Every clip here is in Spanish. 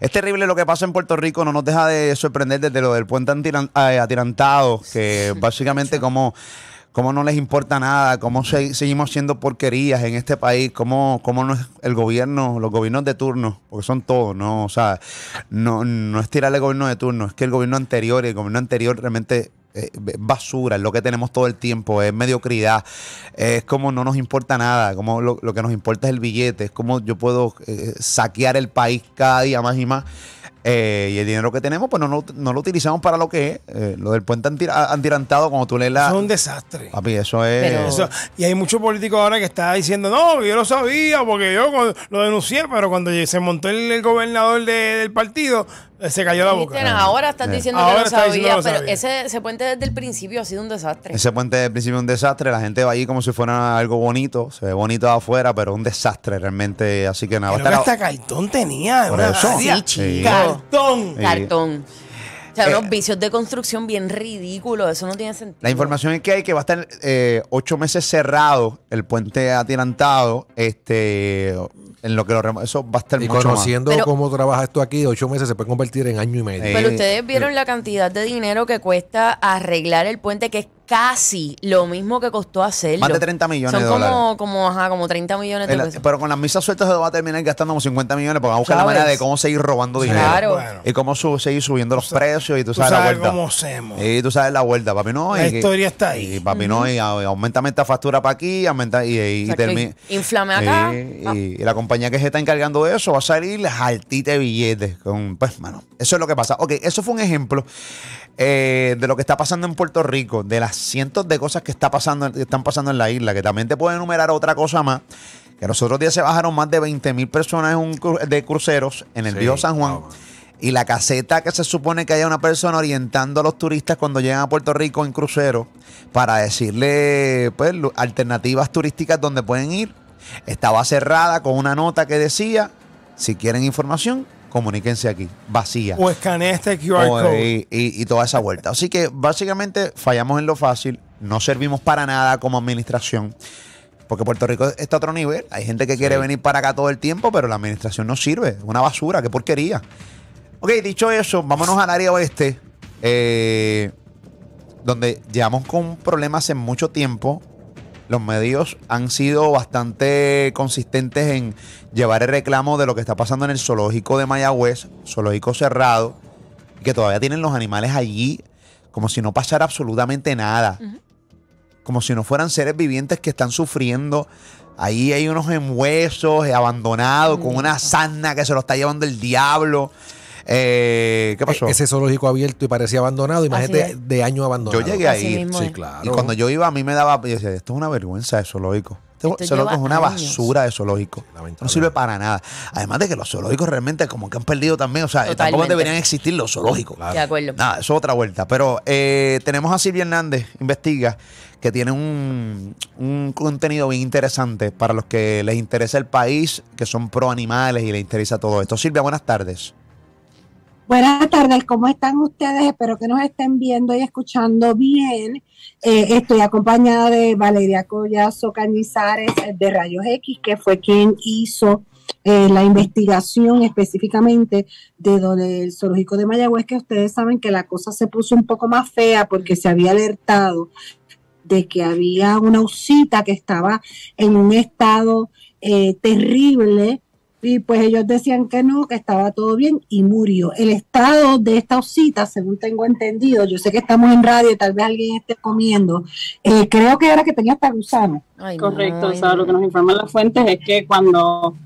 Es terrible lo que pasa en Puerto Rico, no nos deja de sorprender desde lo del puente eh, atirantado, que básicamente como, como no les importa nada, cómo se- seguimos haciendo porquerías en este país, cómo, cómo no es el gobierno, los gobiernos de turno, porque son todos, ¿no? O sea, no, no es tirarle al gobierno de turno, es que el gobierno anterior y el gobierno anterior realmente eh, basura, es lo que tenemos todo el tiempo, es mediocridad, es como no nos importa nada, como lo, lo que nos importa es el billete, es como yo puedo eh, saquear el país cada día más y más. eh, y el dinero que tenemos, pues no, lo- no lo utilizamos para lo que es. Eh, lo del puente anti- antirantado, como tú lees la. Eso es un desastre. Papi, eso es. Pero- Eso- y hay muchos políticos ahora que están diciendo, no, yo lo sabía porque yo lo denuncié, pero cuando se montó el, el gobernador de- del partido, se cayó la boca. Ahora estás Sí. diciendo Ahora que no está diciendo sabía, que no pero sabía. ese, ese puente desde el principio ha sido un desastre. Ese puente de principio es un desastre, la gente va allí como si fuera algo bonito, se ve bonito afuera, pero un desastre realmente, así que nada, va a Creo que estar- hasta cartón tenía. Por una eso. área. Sí, chico. Cartón. Sí. Cartón. O sea, Eh, unos vicios de construcción bien ridículos. Eso no tiene sentido. La información es que hay que va a estar eh, ocho meses cerrado el puente atirantado, este, en lo que lo remo- eso va a estar Y mucho más. conociendo Pero- cómo trabaja esto aquí, ocho meses se puede convertir en año y medio. Pero ustedes vieron la cantidad de dinero que cuesta arreglar el puente, que es casi lo mismo que costó hacerlo. Más de 30 millones Son de como, dólares. como, ajá, como 30 millones de El- pesos. pero con las misas sueltas se va a terminar gastando como 50 millones porque van a buscar la ¿Sabes? manera de cómo seguir robando dinero. Claro. Bueno, Y cómo su- seguir subiendo los precios y tú tú sabes, la vuelta. cómo hacemos. Y tú sabes la vuelta, papi, no. La y que- historia está ahí. Y papi, no, y a- aumentame esta factura para aquí, aumenta y, y, Exacto, termi- y inflame acá. Y, Ah. y- y la compañía que se está encargando de eso va a salir jaltita de billetes. Con, pues, mano, eso es lo que pasa. Ok, eso fue un ejemplo eh, de lo que está pasando en Puerto Rico, de las cientos de cosas que, está pasando, que están pasando en la isla, que también te puedo enumerar otra cosa más. Que los otros días se bajaron más de 20 mil personas en un cru- de cruceros en el Sí, viejo San Juan. Y la caseta que se supone que haya una persona orientando a los turistas cuando llegan a Puerto Rico en crucero para decirle pues, alternativas turísticas donde pueden ir, estaba cerrada con una nota que decía, si quieren información, comuníquense aquí, vacía. O escanea este QR O, code. y, y- y toda esa vuelta. Así que básicamente fallamos en lo fácil, no servimos para nada como administración. Porque Puerto Rico está a otro nivel. Hay gente que quiere venir para acá todo el tiempo, pero la administración no sirve. Una basura, qué porquería. Ok, dicho eso, vámonos al área oeste, eh, donde llevamos con problemas hace mucho tiempo. Los medios han sido bastante consistentes en llevar el reclamo de lo que está pasando en el zoológico de Mayagüez, zoológico cerrado, y que todavía tienen los animales allí como si no pasara absolutamente nada. Como si no fueran seres vivientes que están sufriendo. Ahí hay unos en huesos, abandonados, con una sarna que se lo está llevando el diablo. Eh, ¿Qué pasó? E- Ese zoológico abierto y parecía abandonado, imagínate de años abandonado. Yo llegué ahí. Sí, claro. Y cuando yo iba, a mí me daba. Yo decía, esto es una vergüenza de zoológico. Este Esto zoológico es una años. basura de zoológico. No sirve para nada. Además de que los zoológicos realmente como que han perdido también. O sea, tampoco deberían existir los zoológicos. De acuerdo. Nada, eso es otra vuelta. Pero eh, tenemos a Silvia Hernández, investiga, que tiene un, un contenido bien interesante para los que les interesa el país, que son pro animales y les interesa todo esto. Silvia, buenas tardes. Buenas tardes, ¿cómo están ustedes? Espero que nos estén viendo y escuchando bien. Eh, estoy acompañada de Valeria Collazo Cañizares eh, de Rayos X, que fue quien hizo eh, la investigación específicamente de donde el zoológico de Mayagüez, que ustedes saben que la cosa se puso un poco más fea porque se había alertado de que había una osita que estaba en un estado terrible y pues ellos decían que no, que estaba todo bien y murió. El estado de esta osita, según tengo entendido, yo sé que estamos en radio y tal vez alguien esté comiendo, eh, creo que era que tenía hasta gusano. Ay, no, Correcto, ay, o sea, no. lo que nos informan las fuentes es que cuando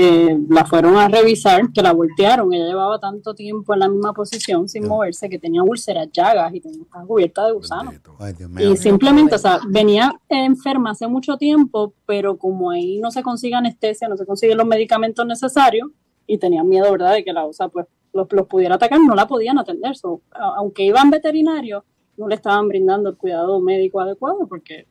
eh, la fueron a revisar, que la voltearon, ella llevaba tanto tiempo en la misma posición sin moverse que tenía úlceras, llagas y tenía, estaba cubierta de. Ay, Dios mío. Y simplemente, o sea, venía enferma hace mucho tiempo, pero como ahí no se consigue anestesia, no se consiguen los medicamentos necesarios, y tenían miedo, ¿verdad?, de que la OSA pues los, los pudiera atacar, no la podían atender. So, aunque iban veterinarios, no le estaban brindando el cuidado médico adecuado porque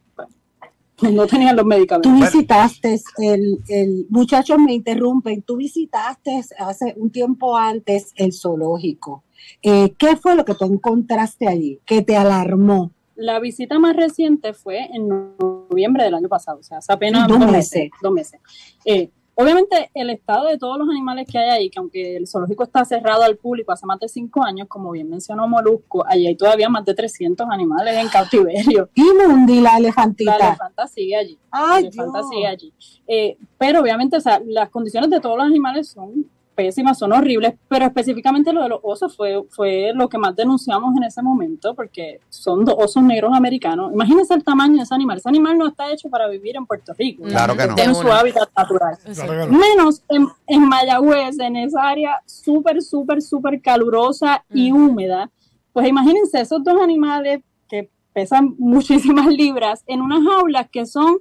no tenían los Tú medicamentos. visitaste, el, el muchachos me interrumpen, tú visitaste hace un tiempo antes el zoológico. Eh, ¿Qué fue lo que tú encontraste allí que te alarmó? La visita más reciente fue en noviembre del año pasado, o sea, hace apenas Dos meses. Dos meses. Eh, Obviamente, el estado de todos los animales que hay ahí, que aunque el zoológico está cerrado al público hace más de cinco años, como bien mencionó Molusco, allí hay todavía más de 300 animales en cautiverio. Y Mundi, la elefantita. La elefanta sigue allí. Ay, la elefanta Dios. sigue allí. Eh, pero obviamente, o sea, las condiciones de todos los animales son pésimas, son horribles, pero específicamente lo de los osos fue, fue lo que más denunciamos en ese momento, porque son dos osos negros americanos. Imagínense el tamaño de ese animal. Ese animal no está hecho para vivir en Puerto Rico. Claro que no. En su hábitat natural. Claro no. Menos en, en Mayagüez, en esa área súper, súper, súper calurosa y húmeda. Pues imagínense esos dos animales que pesan muchísimas libras en unas jaulas que son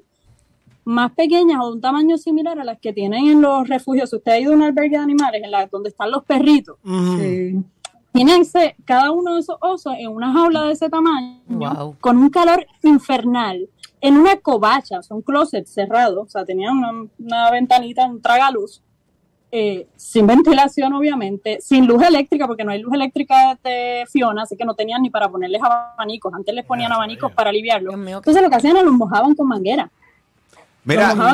más pequeñas o de un tamaño similar a las que tienen en los refugios. Si usted ha ido a un albergue de animales, en la, donde están los perritos. Sí. Imagínense cada uno de esos osos en una jaula de ese tamaño, Wow. con un calor infernal, en una covacha, son closets cerrados, o sea, tenían una, una ventanita, un tragaluz, eh, sin ventilación obviamente, sin luz eléctrica, porque no hay luz eléctrica de Fiona, así que no tenían ni para ponerles abanicos, antes les ponían abanicos para qué- Entonces lo que hacían era los mojaban con manguera. Mira, no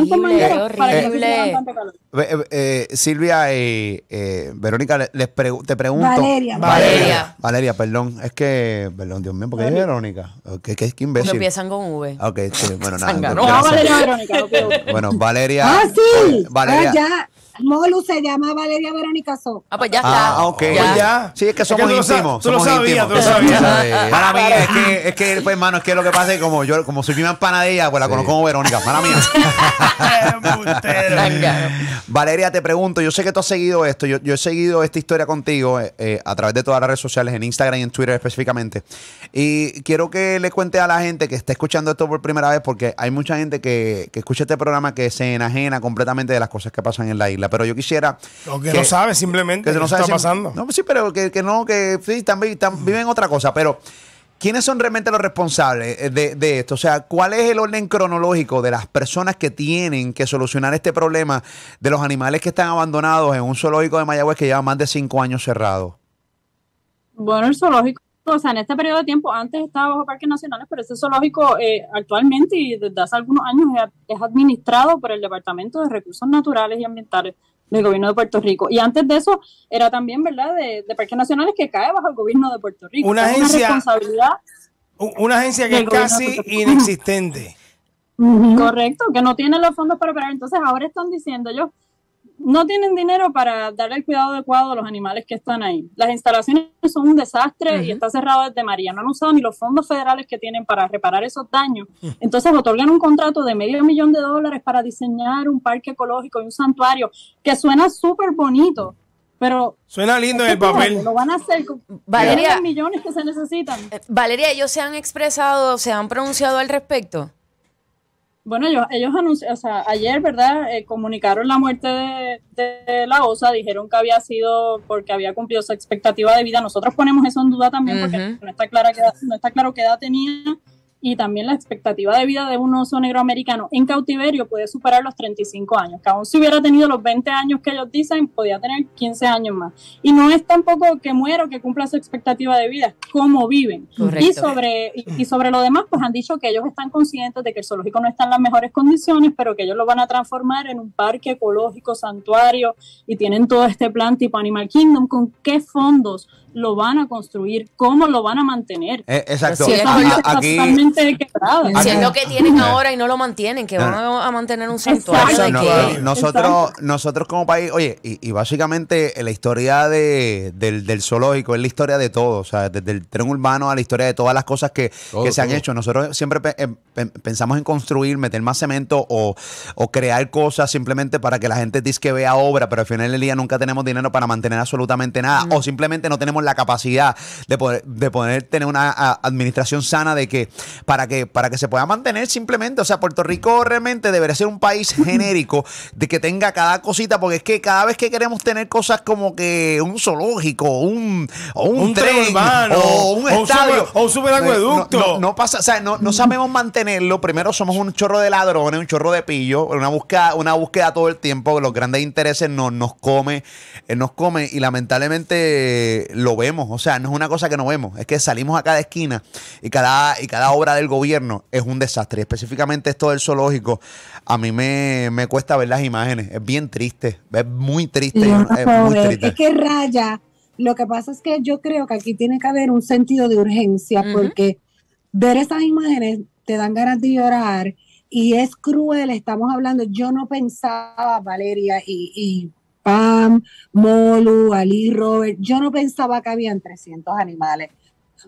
calor. Eh, eh, Silvia, eh, eh, Verónica, le- les pregu- te pregunto. Valeria. Valeria. Valeria, perdón. Es que, perdón, Dios mío, ¿por qué dije Verónica? ¿Qué, qué, qué imbécil? empiezan con V. Ok, sí, bueno, nada. Zángano. No. Valeria Verónica, lo pido. Bueno, Valeria. Ah, sí. Valeria. Ah, ya. Molu se llama Valeria Verónica So. Ah, pues ya está. Ah, ok. Pues ya. Sí, es que Es somos que tú lo sa- íntimos. tú lo sabías, íntimos. tú lo sabías. Mala mía, es que, es que, pues, hermano, es que lo que pasa es que como yo, como soy prima empanadilla, pues la conozco como Verónica. Mala mía. Embustero. Zángano. Valeria, te pregunto, yo sé que tú has seguido esto, yo, yo he seguido esta historia contigo eh, eh, a través de todas las redes sociales, en Instagram y en Twitter específicamente. Y quiero que le cuente a la gente que está escuchando esto por primera vez, porque hay mucha gente que, que escucha este programa que se enajena completamente de las cosas que pasan en la isla. Pero yo quisiera... O que no sabe simplemente que qué no sabe está pasando. No, sí, pero que, que no, que sí, están- viven otra cosa. Pero, ¿quiénes son realmente los responsables eh, de, de esto? O sea, ¿cuál es el orden cronológico de las personas que tienen que solucionar este problema de los animales que están abandonados en un zoológico de Mayagüez que lleva más de cinco años cerrado? Bueno, el zoológico, o sea, en este periodo de tiempo, antes estaba bajo parques nacionales, pero ese zoológico eh, actualmente y desde hace algunos años es, es administrado por el Departamento de Recursos Naturales y Ambientales del Gobierno de Puerto Rico. Y antes de eso era también, ¿verdad?, de, de parques nacionales que cae bajo el Gobierno de Puerto Rico. Una Es agencia- responsabilidad Una agencia que es casi inexistente. Correcto, que no tienen los fondos para operar. Entonces ahora están diciendo ellos no tienen dinero para darle el cuidado adecuado a los animales que están ahí. Las instalaciones son un desastre y está cerrado desde María. No han usado ni los fondos federales que tienen para reparar esos daños. Entonces otorgan un contrato de medio millón de dólares para diseñar un parque ecológico y un santuario que suena súper bonito, pero Suena lindo en el ¿qué papel. Lo van a hacer con Valeria- los millones que se necesitan. Eh, Valeria, ellos se han expresado, se han pronunciado al respecto. Bueno, ellos, ellos anunciaron, o sea, ayer, ¿verdad? Eh, comunicaron la muerte de, de la OSA, dijeron que había sido porque había cumplido su expectativa de vida. Nosotros ponemos eso en duda también porque no está, clara qué edad- no está claro qué edad tenía y también la expectativa de vida de un oso negro americano en cautiverio puede superar los 35 años, que aún si hubiera tenido los 20 años que ellos dicen, podía tener 15 años más. Y no es tampoco que muera o que cumpla su expectativa de vida, es cómo viven. Correcto. Y sobre, y, y sobre lo demás, pues han dicho que ellos están conscientes de que el zoológico no está en las mejores condiciones, pero que ellos lo van a transformar en un parque ecológico, santuario, y tienen todo este plan tipo Animal Kingdom, con qué fondos lo van a construir, cómo lo van a mantener. Eh, exacto. Sí, aquí, quebrado. Si es lo que tienen ahora y no lo mantienen, que van a, a mantener un santuario No, nosotros, Exacto. nosotros como país, oye, y, y básicamente la historia de, del, del zoológico es la historia de todo, o sea, desde el tren urbano a la historia de todas las cosas que, Todo, que se han todo. hecho. Nosotros siempre pe- em- em- pensamos en construir, meter más cemento o, o crear cosas simplemente para que la gente dice que vea obra, pero al final del día nunca tenemos dinero para mantener absolutamente nada o simplemente no tenemos la capacidad de poder, de poder tener una a, administración sana de que para que para que se pueda mantener simplemente, o sea, Puerto Rico realmente debería ser un país genérico de que tenga cada cosita, porque es que cada vez que queremos tener cosas como que un zoológico, un, o un, Un tren tren, urbano, o un o un estadio, super- o un superacueducto. no, no- no pasa, o sea, no, no sabemos mantenerlo. Primero somos un chorro de ladrones, un chorro de pillo, una búsqueda, una búsqueda todo el tiempo, los grandes intereses nos, nos come, eh, nos come y lamentablemente lo vemos. O sea, no es una cosa que no vemos, es que salimos a cada esquina y cada, y cada obra del gobierno es un desastre. Y específicamente esto del zoológico, a mí me, me cuesta ver las imágenes. Es bien triste, es muy triste. Es muy pobre. triste. Es que raya. Lo que pasa es que yo creo que aquí tiene que haber un sentido de urgencia porque ver esas imágenes te dan ganas de llorar y es cruel. Estamos hablando, yo no pensaba, Valeria y, y Pam, Molu, Ali, Robert, yo no pensaba que habían 300 animales.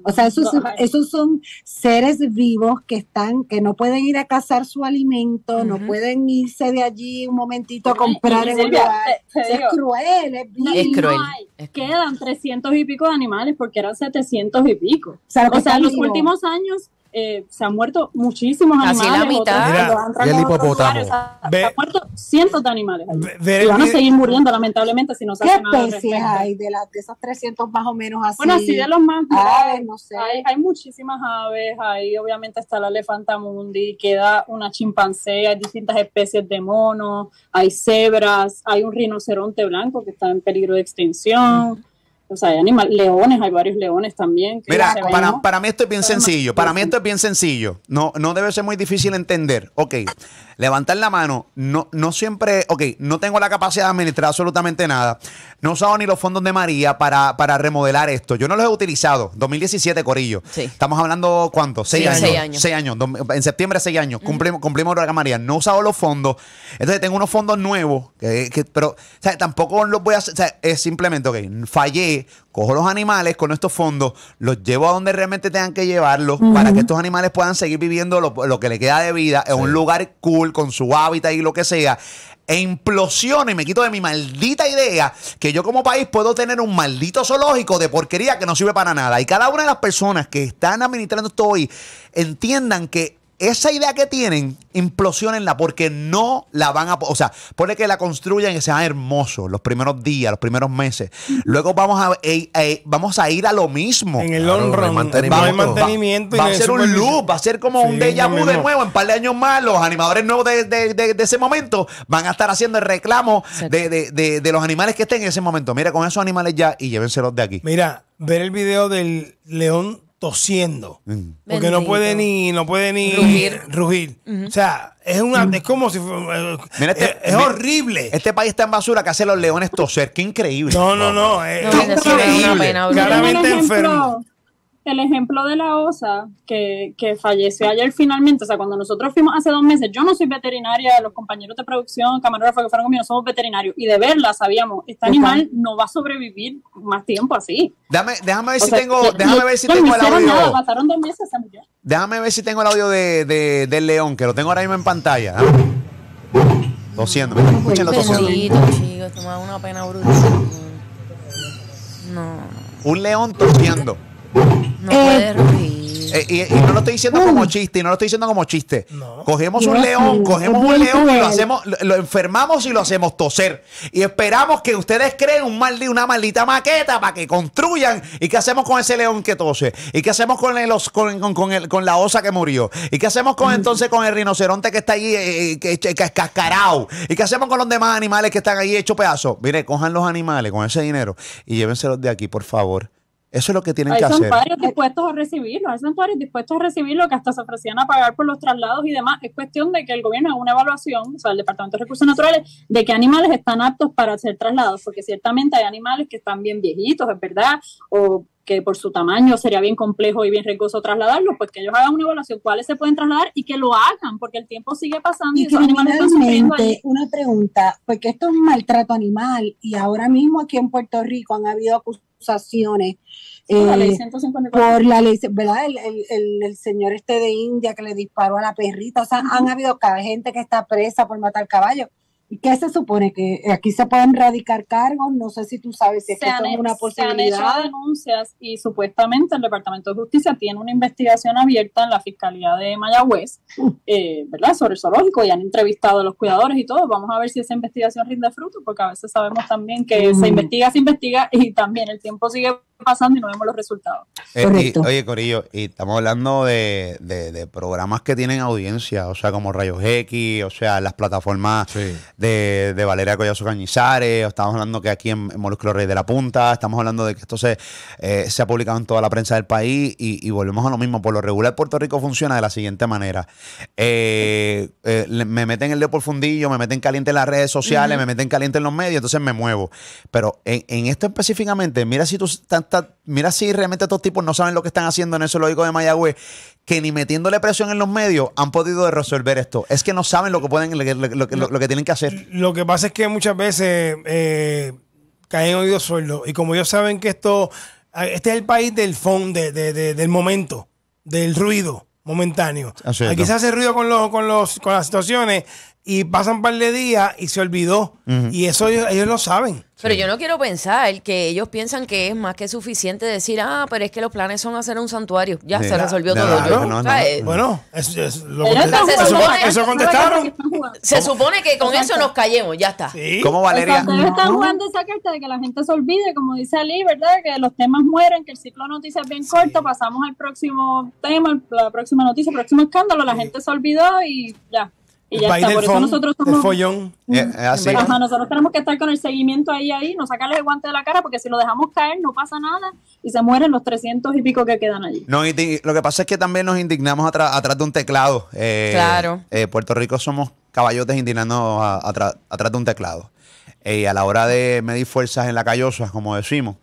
O sea, esos, esos son seres vivos que están, que no pueden ir a cazar su alimento, no pueden irse de allí un momentito a comprar y en un lugar. te- te es digo, cruel, es No, Es cruel. no hay. es cruel. Quedan 300 y pico de animales porque eran 700 y pico. O sea, O sea, en los últimos años eh, se han muerto muchísimos Casi animales. la mitad. Mira, han y el hipopótamo. lugares. O sea, Ve- Se han muerto cientos de animales. Ve- ver Y van a seguir muriendo, lamentablemente, si no se ¿Qué hace nada. al especies hay de, las de esos 300 más o menos así? Bueno, así de los más Aves, graves, no sé. Hay, hay muchísimas aves, ahí obviamente está la elefantamundi, queda una chimpancé, hay distintas especies de monos, hay cebras, hay un rinoceronte blanco que está en peligro de extinción. O sea, hay animales, leones, hay varios leones también. que Mira, para, para mí esto es bien Pero no- sencillo. Para mí esto es bien sencillo. No, no debe ser muy difícil entender. Ok, levantar la mano. No, no siempre, ok, no tengo la capacidad de administrar absolutamente nada. No he usado ni los fondos de María para, para remodelar esto. Yo no los he utilizado. 2017, Corillo. Sí. Estamos hablando, ¿cuánto? Seis Sí, años. seis años. Seis años. Dom- En septiembre, seis años. Cumplimos, cumplimos Huracán María. No he usado los fondos. Entonces tengo unos fondos nuevos. Que, que- pero, o sea, tampoco los voy a hacer. O sea, es simplemente, ok, fallé. Cojo los animales con estos fondos, los llevo a donde realmente tengan que llevarlos para que estos animales puedan seguir viviendo lo, lo que le queda de vida en un lugar cool, con su hábitat y lo que sea. E implosiono y me quito de mi maldita idea que yo como país puedo tener un maldito zoológico de porquería que no sirve para nada. Y cada una de las personas que están administrando esto hoy entiendan que esa idea que tienen, implosionenla porque no la van a... O sea, ponle que la construyan y sea hermoso los primeros días, los primeros meses. Luego vamos a, eh, eh, vamos a ir a lo mismo. En el Claro, long hay run. mantenimiento. Va- mantenimiento. y Va, a ser un loop, va a ser como un déjà vu de nuevo. En un par de años más, los animadores nuevos de, de- de- de ese momento van a estar haciendo el reclamo Exacto. de, de- de- de los animales que estén en ese momento. Mira, con esos animales ya y llévenselos de aquí. Mira, ver el video del león tosiendo. Mm. Porque no puede ni, no puede ni Rugir. rugir. O sea, es una, es como si Mira este- es, es horrible. Este país está en basura que hace los leones toser. Qué increíble. no, no, no. No, es eso es una increíble. Claramente enfermo. El ejemplo de la osa que, que falleció ayer finalmente, o sea, cuando nosotros fuimos hace dos meses, yo no soy veterinaria, los compañeros de producción, camarógrafos que fueron conmigo, somos veterinarios, y de verla sabíamos, este animal no va a sobrevivir más tiempo así. Déjame, déjame ver O si sea, tengo, que- déjame no- ver si no tengo el hicieron nada, audio. pasaron dos meses, se murió. Déjame ver si tengo el audio de, de- del león, que lo tengo ahora mismo en pantalla. Tosiendo, mira, escúchenlo tosiendo. Chicos, una pena brutal. No, Un león tosiendo. No puede rugir. Eh, y, y no lo estoy diciendo como chiste, y no lo estoy diciendo como chiste. No. Cogemos un león, cogemos un león y lo hacemos, lo, lo enfermamos y lo hacemos toser. Y esperamos que ustedes creen un maldi- una maldita maqueta para que construyan. ¿Y qué hacemos con ese león que tose? ¿Y qué hacemos con, el, os- con, con- con el- con la osa que murió? ¿Y qué hacemos con entonces con el rinoceronte que está allí eh, eh, que, que, cascarao? ¿Y qué hacemos con los demás animales que están ahí hechos pedazos? Mire, cojan los animales con ese dinero y llévenselos de aquí, por favor. Eso es lo que tienen Hay que hacer. santuarios dispuestos a recibirlo, hay santuarios dispuestos a recibirlo que hasta se ofrecían a pagar por los traslados y demás. Es cuestión de que el gobierno haga una evaluación, o sea, el Departamento de Recursos Naturales, de qué animales están aptos para ser trasladados, porque ciertamente hay animales que están bien viejitos, es verdad, o que por su tamaño sería bien complejo y bien riesgoso trasladarlos, pues que ellos hagan una evaluación, cuáles se pueden trasladar y que lo hagan, porque el tiempo sigue pasando y, Y esos animales están sufriendo allí. una pregunta, porque esto es un maltrato animal y ahora mismo aquí en Puerto Rico han habido acusaciones La ley eh, 154. por la ley, ¿verdad? El, el- el- el señor este de India que le disparó a la perrita, o sea, han habido gente que está presa por matar caballos. ¿Y qué se supone? ¿Que aquí se pueden radicar cargos? No sé si tú sabes si es que se esto han, es una se han hecho posibilidad. denuncias y supuestamente el Departamento de Justicia tiene una investigación abierta en la Fiscalía de Mayagüez, eh, ¿verdad? Sobre el zoológico y han entrevistado a los cuidadores y todo. Vamos a ver si esa investigación rinde fruto, porque a veces sabemos también que se Mm. investiga, se investiga y también el tiempo sigue pasando y no vemos los resultados. Eh, y- oye, Corillo, y estamos hablando de, de- de programas que tienen audiencia, o sea, como Rayos X, o sea, las plataformas Sí. de, de Valeria Collazo Cañizares, o estamos hablando que aquí en, en Molusco Rey de la Punta, estamos hablando de que esto se, eh, se ha publicado en toda la prensa del país y, y volvemos a lo mismo. Por lo regular, Puerto Rico funciona de la siguiente manera. Eh, eh, me meten el dedo por fundillo, me meten caliente en las redes sociales, me meten caliente en los medios, entonces me muevo. Pero en, en esto específicamente, mira si tú tan- mira si realmente estos tipos no saben lo que están haciendo en el zoológico de Mayagüez, que ni metiéndole presión en los medios han podido resolver esto. Es que no saben lo que pueden, lo, que- lo que- lo- lo que tienen que hacer. Lo que pasa es que muchas veces eh, caen en oídos sordos. Y como ellos saben que esto, ah, este es el país del phone, de, de- de- del momento, del ruido momentáneo. Aquí se hace ruido con, los, con, los, con las situaciones y pasan un par de días y se olvidó. Y eso ellos, ellos lo saben. Pero yo no quiero pensar que ellos piensan que es más que suficiente decir, ah, pero es que los planes son hacer un santuario. Ya Sí. se resolvió Claro, todo. Yo, no, no, Bueno, es, es lo Ellos contest- están se supone- eso la- contestaron. Se supone que con eso nos callemos, ya está. Sí. ¿Cómo Valeria? Ellos están jugando esa carta de que la gente se olvide, como dice Ali, ¿verdad? Que los temas mueren, que el ciclo de noticias es bien corto, pasamos al próximo tema, la próxima noticia, el próximo escándalo, la gente se olvidó y ya. Y ya está. Por eso nosotros somos. follón. Eh, es así. Ajá, nosotros tenemos que estar con el seguimiento ahí, ahí, no sacarle el guante de la cara, porque si lo dejamos caer no pasa nada y se mueren los 300 y pico que quedan allí. No, lo que pasa es que también nos indignamos atra- atrás de un teclado. Eh, Claro. eh, Puerto Rico somos caballotes indignando atrás de un teclado. Eh, y a la hora de medir fuerzas en la callosa, como decimos,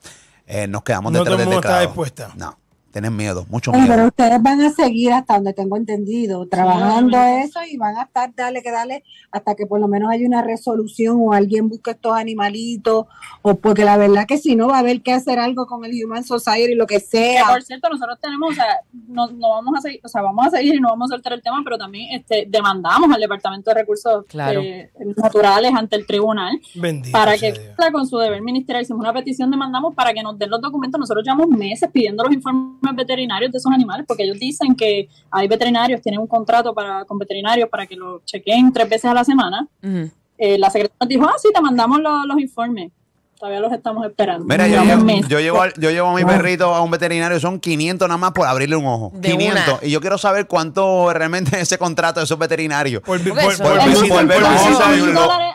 eh, nos quedamos No detrás todo el del mundo está teclado. dispuesta. No, tienen miedo, mucho miedo. pero ustedes van a seguir hasta donde tengo entendido, trabajando eso y van a estar, dale que dale, hasta que por lo menos haya una resolución o alguien busque estos animalitos, o porque la verdad que si no va a haber que hacer algo con el Human Society, lo que Que sea. por cierto, nosotros tenemos, o sea, no, no vamos a seguir, o sea, vamos a seguir y no vamos a soltar el tema, pero también este, demandamos al Departamento de Recursos Claro. eh, Naturales ante el tribunal Bendito para que Dios. cumpla con su deber ministerial. Hicimos una petición, demandamos para que nos den los documentos. Nosotros llevamos meses pidiendo los informes veterinarios de esos animales, porque ellos dicen que hay veterinarios, tienen un contrato para, con veterinarios para que lo chequeen tres veces a la semana. Eh, la secretaria dijo, ah, sí, te mandamos los, los informes. Todavía los estamos esperando. Mira, yo llevo, yo, llevo, al- yo llevo a mi perrito a un veterinario, son 500 nada más por abrirle un ojo. De 500. una. Y yo quiero saber cuánto realmente es ese contrato de esos veterinarios. Por, por- por Por.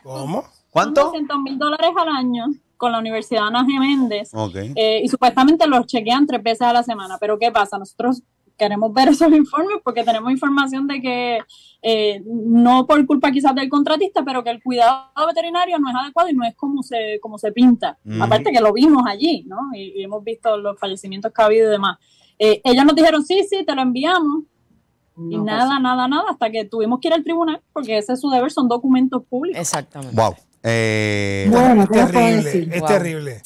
¿Cómo? ¿Cuánto? 200 mil dólares al año con la Universidad Ana Geméndez. Ok. Eh, y supuestamente los chequean tres veces a la semana. Pero ¿qué pasa? Nosotros queremos ver esos informes porque tenemos información de que eh, no por culpa quizás del contratista, pero que el cuidado veterinario no es adecuado y no es como se, como se pinta. Aparte que lo vimos allí, ¿no? Y, y hemos visto los fallecimientos que ha habido y demás. Eh, ellos nos dijeron, sí, sí, te lo enviamos. y nada, pasa. nada, nada, hasta que tuvimos que ir al tribunal, porque ese es su deber, son documentos públicos. Exactamente. Wow. Eh, Bueno, Es ¿qué les puedo terrible, decir? es Wow. terrible.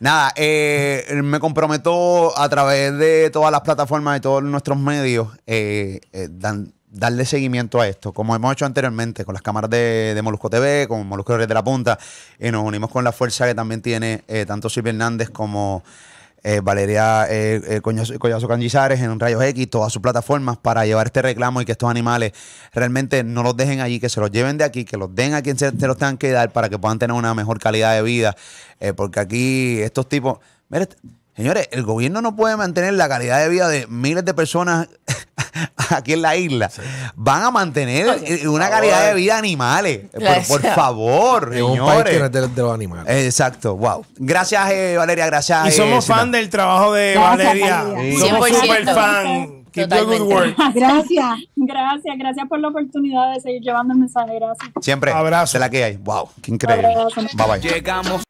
Nada, eh, me comprometo a través de todas las plataformas y todos nuestros medios eh, eh, dan- darle seguimiento a esto, como hemos hecho anteriormente con las cámaras de, de Molusco TV, con Molusco de la Punta, y nos unimos con la fuerza que también tiene tanto Silvia Hernández como eh, Valeria eh, eh, Collazo Cangizares en Rayos X, todas sus plataformas para llevar este reclamo y que estos animales realmente no los dejen allí, que se los lleven de aquí, que los den a quien se, los tengan que dar para que puedan tener una mejor calidad de vida. eh, porque aquí estos tipos, mire, señores, el gobierno no puede mantener la calidad de vida de miles de personas aquí en la isla. Van a mantener eh, una calidad de vida animales. Por, favor, Es un país que no señores. es de, de los animales. Exacto, wow. Gracias, eh, Valeria, gracias. Y eh, somos Silvia. fan del trabajo de Gracias, Valeria. Valeria. Somos 100%. super fan. Keep the good work. Gracias. Gracias, gracias por la oportunidad de seguir llevando el mensaje, gracias. Siempre. Abrazo. De la que hay. Wow, qué increíble. Abrazo. Bye bye. Llegamos